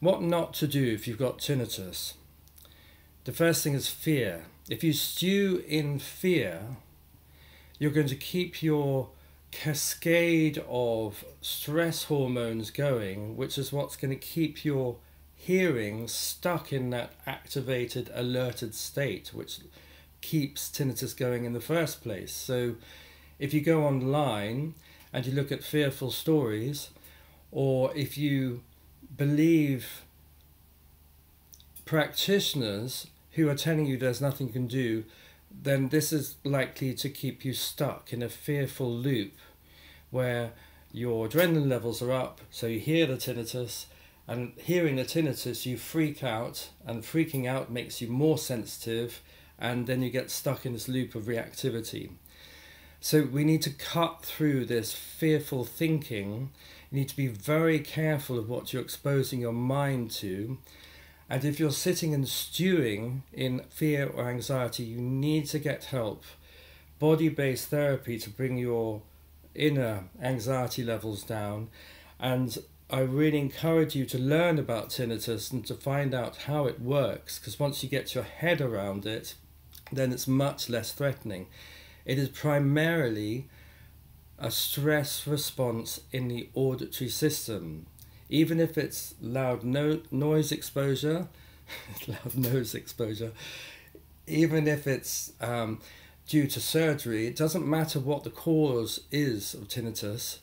what not to do if you've got tinnitus. The first thing is fear. If you stew in fear, you're going to keep your cascade of stress hormones going, which is what's going to keep your hearing stuck in that activated, alerted state, which keeps tinnitus going in the first place. So, if you go online and you look at fearful stories, or if you believe practitioners who are telling you there's nothing you can do, then this is likely to keep you stuck in a fearful loop where your adrenaline levels are up, so you hear the tinnitus, and hearing the tinnitus, you freak out, and freaking out makes you more sensitive, and then you get stuck in this loop of reactivity. So we need to cut through this fearful thinking. You need to be very careful of what you're exposing your mind to. And if you're sitting and stewing in fear or anxiety, you need to get help. Body based therapy to bring your inner anxiety levels down. And I really encourage you to learn about tinnitus and to find out how it works because once you get your head around it, then it's much less threatening. It is primarily a stress response in the auditory system. Even if it's loud no- noise exposure, loud nose exposure, even if it's um, due to surgery, it doesn't matter what the cause is of tinnitus,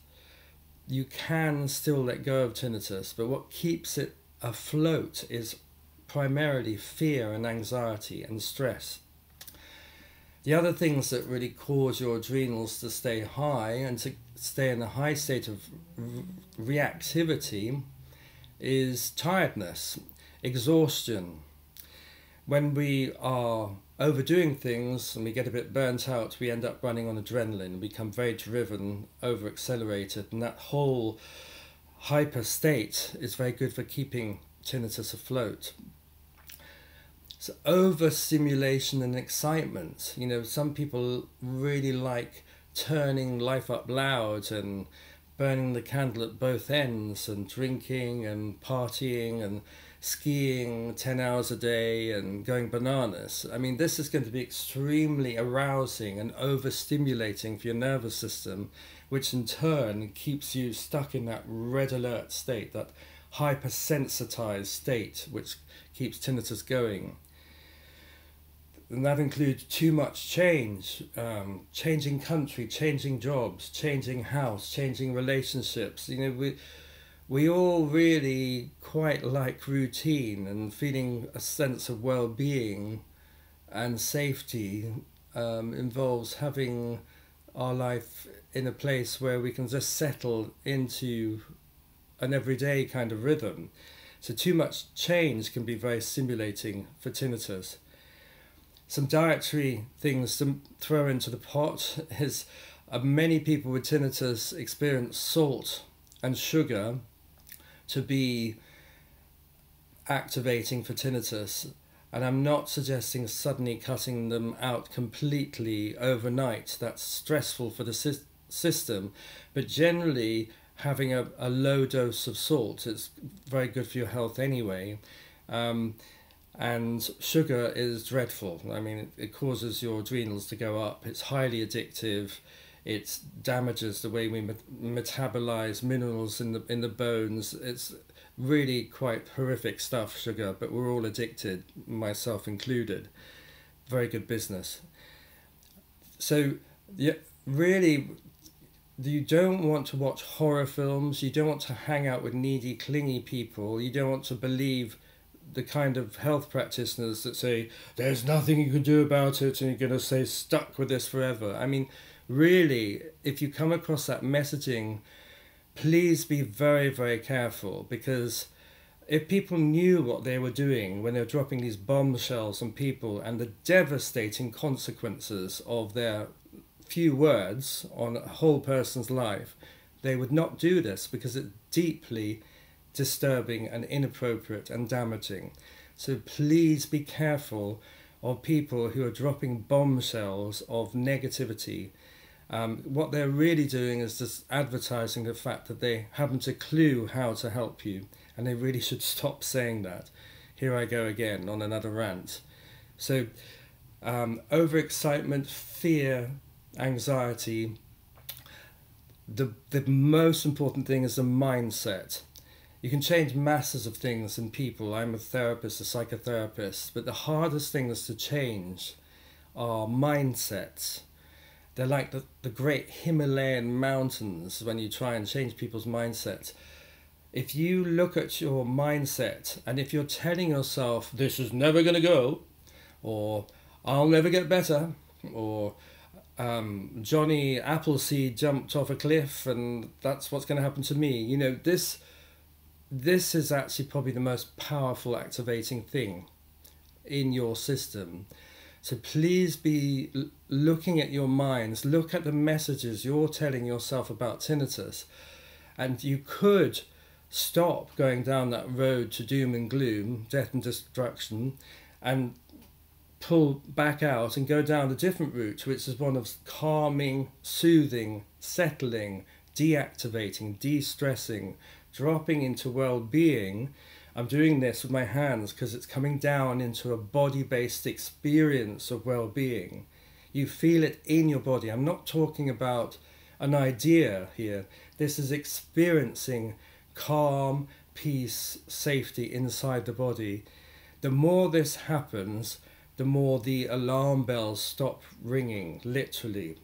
you can still let go of tinnitus, but what keeps it afloat is primarily fear and anxiety and stress. The other things that really cause your adrenals to stay high and to stay in a high state of reactivity is tiredness, exhaustion. When we are overdoing things and we get a bit burnt out, we end up running on adrenaline and become very driven, over accelerated, and that whole hyper state is very good for keeping tinnitus afloat. So overstimulation and excitement. You know, some people really like turning life up loud and burning the candle at both ends and drinking and partying and skiing 10 hours a day and going bananas. I mean, this is going to be extremely arousing and overstimulating for your nervous system, which in turn keeps you stuck in that red alert state, that hypersensitized state, which keeps tinnitus going and that includes too much change, um, changing country, changing jobs, changing house, changing relationships. You know, we we all really quite like routine and feeling a sense of well-being and safety um, involves having our life in a place where we can just settle into an everyday kind of rhythm. So too much change can be very stimulating for tinnitus some dietary things to throw into the pot is uh, many people with tinnitus experience salt and sugar to be activating for tinnitus and I'm not suggesting suddenly cutting them out completely overnight. That's stressful for the sy- system, but generally having a, a low dose of salt is very good for your health anyway. Um, and sugar is dreadful. I mean, it, causes your adrenals to go up. It's highly addictive. It damages the way we metabolize minerals in the in the bones. It's really quite horrific stuff, sugar. But we're all addicted, myself included. Very good business. So, yeah, really, you don't want to watch horror films. You don't want to hang out with needy, clingy people. You don't want to believe the kind of health practitioners that say there's nothing you can do about it and you're going to stay stuck with this forever. I mean, really, if you come across that messaging, please be very, very careful because if people knew what they were doing when they were dropping these bombshells on people and the devastating consequences of their few words on a whole person's life, they would not do this because it deeply disturbing and inappropriate and damaging. So please be careful of people who are dropping bombshells of negativity Um, what they're really doing is just advertising the fact that they haven't a clue how to help you, and they really should stop saying that. Here I go again on another rant. So, um, overexcitement, fear, anxiety. The the most important thing is the mindset. You can change masses of things in people. I'm a therapist, a psychotherapist, but the hardest things to change are mindsets they're like the, the great Himalayan mountains when you try and change people's mindsets. If you look at your mindset and if you're telling yourself, this is never going to go, or I'll never get better, or um, Johnny Appleseed jumped off a cliff and that's what's going to happen to me. You know, this this is actually probably the most powerful activating thing in your system so please be looking at your minds, look at the messages you're telling yourself about tinnitus. And you could stop going down that road to doom and gloom, death and destruction, and pull back out and go down a different route, which is one of calming, soothing, settling, deactivating, de stressing, dropping into well being I'm doing this with my hands because it's coming down into a body based experience of well being. You feel it in your body. I'm not talking about an idea here. This is experiencing calm, peace, safety inside the body. The more this happens, the more the alarm bells stop ringing, literally.